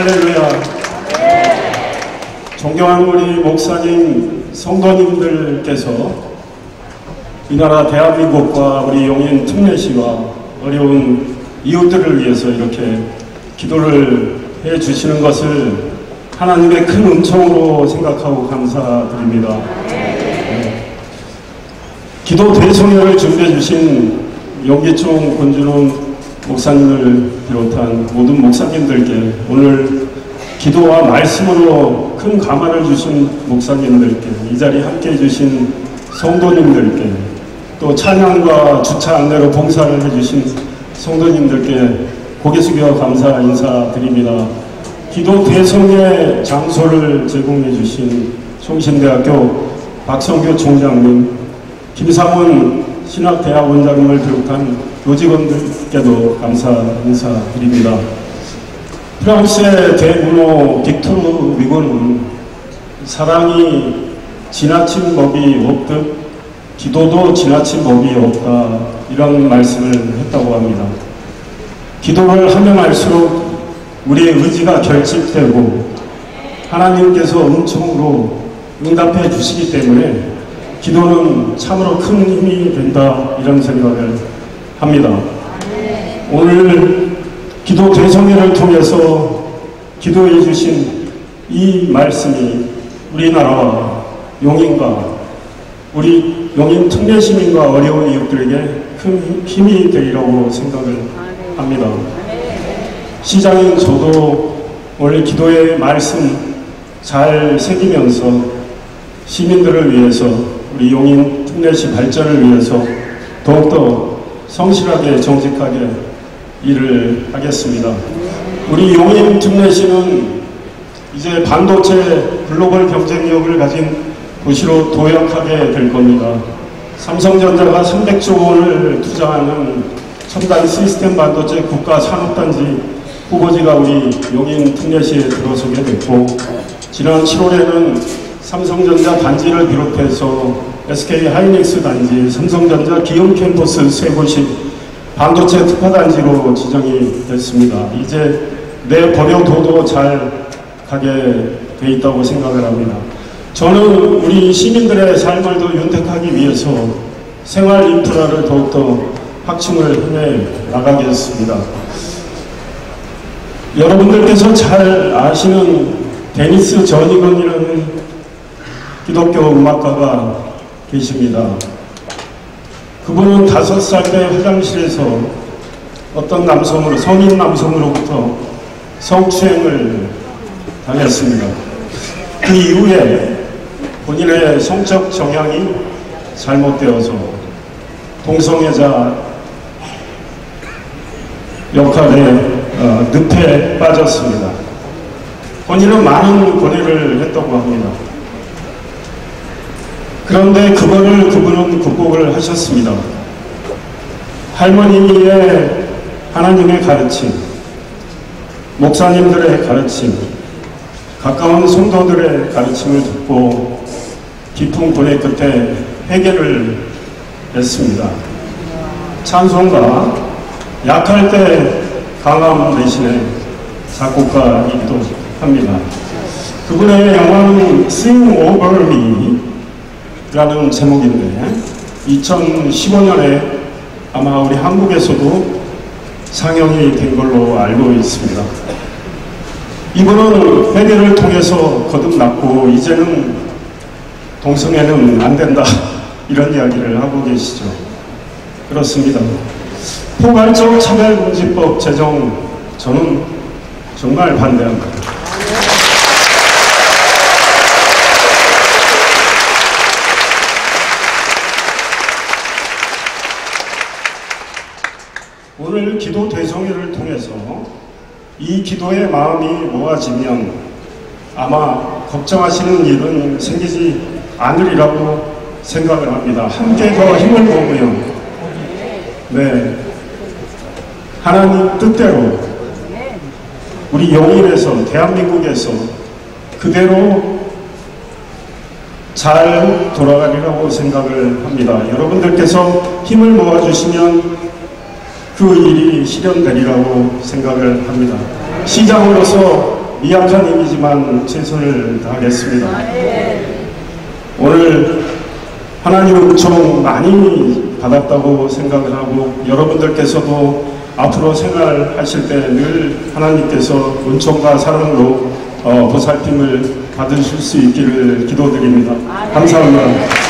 할렐루야. 존경하는 우리 목사님, 성도님들께서 이 나라 대한민국과 우리 용인 특례시와 어려운 이웃들을 위해서 이렇게 기도를 해 주시는 것을 하나님의 큰 은총으로 생각하고 감사드립니다. 네. 기도 대성회를 준비해 주신 용기총 권준홍 목사님을 비롯한 모든 목사님들께 오늘 기도와 말씀으로 큰 감화를 주신 목사님들께 이 자리에 함께 해주신 성도님들께 또 찬양과 주차 안내로 봉사를 해주신 성도님들께 고개 숙여 감사 인사드립니다. 기도 대성의 장소를 제공해 주신 총신대학교 박성규 총장님, 김상훈 신학대학 원장님을 비롯한 요직원들께도 감사 인사드립니다. 프랑스의 대문호 빅토르 위고는 사랑이 지나친 법이 없듯 기도도 지나친 법이 없다 이런 말씀을 했다고 합니다. 기도를 하면 할수록 우리의 의지가 결집되고 하나님께서 은총으로 응답해 주시기 때문에 기도는 참으로 큰 힘이 된다 이런 생각을 합니다. 오늘 기도 대성회를 통해서 기도해 주신 이 말씀이 우리나라와 용인과 우리 용인 특례 시민과 어려운 이웃들에게 큰 힘이 되리라고 생각을 합니다. 시장인 저도 오늘 기도의 말씀 잘 새기면서 시민들을 위해서 우리 용인 특례시 발전을 위해서 더욱더 성실하게 정직하게 일을 하겠습니다. 우리 용인 특례시는 이제 반도체 글로벌 경쟁력을 가진 도시로 도약하게 될 겁니다. 삼성전자가 300조 원을 투자하는 첨단 시스템 반도체 국가 산업단지 후보지가 우리 용인 특례시에 들어서게 됐고 지난 7월에는 삼성전자 단지를 비롯해서 SK 하이닉스 단지, 삼성전자 기업 캠퍼스 세 곳이 반도체 특화 단지로 지정이 됐습니다. 이제 내 번영도도 잘 가게 돼 있다고 생각을 합니다. 저는 우리 시민들의 삶을 더 윤택하기 위해서 생활 인프라를 더욱더 확충을 해 나가겠습니다. 여러분들께서 잘 아시는 데니스 전이건이라는 기독교 음악가가 계십니다. 그분은 다섯 살 때 화장실에서 어떤 남성으로, 성인 남성으로부터 성추행을 당했습니다. 그 이후에 본인의 성적 정향이 잘못되어서 동성애자 역할에 어, 늪에 빠졌습니다. 본인은 많은 고뇌를 했다고 합니다. 그런데 그거를 그분은 극복을 하셨습니다. 할머니의 하나님의 가르침, 목사님들의 가르침, 가까운 성도들의 가르침을 듣고 깊은 고뇌 끝에 해결을 했습니다. 찬송가 약할 때 강함 대신에 작곡가이기도 합니다. 그분의 영화는 Sing Over Me 라는 제목인데 2015년에 아마 우리 한국에서도 상영이 된 걸로 알고 있습니다. 이분은 회개를 통해서 거듭났고 이제는 동성애는 안 된다 이런 이야기를 하고 계시죠. 그렇습니다. 포괄적 차별금지법 제정 저는 정말 반대합니다. 오늘 기도 대성회를 통해서 이 기도의 마음이 모아지면 아마 걱정하시는 일은 생기지 않으리라고 생각을 합니다. 함께 더 힘을 모으며 네 하나님 뜻대로 우리 영일에서 대한민국에서 그대로 잘 돌아가리라고 생각을 합니다. 여러분들께서 힘을 모아주시면 그 일이 실현되리라고 생각을 합니다. 시장으로서 미약한 힘이지만 최선을 다하겠습니다. 오늘 하나님 은총 많이 받았다고 생각을 하고 여러분들께서도 앞으로 생활하실 때 늘 하나님께서 은총과 사랑으로 어, 보살핌을 받으실 수 있기를 기도드립니다. 감사합니다.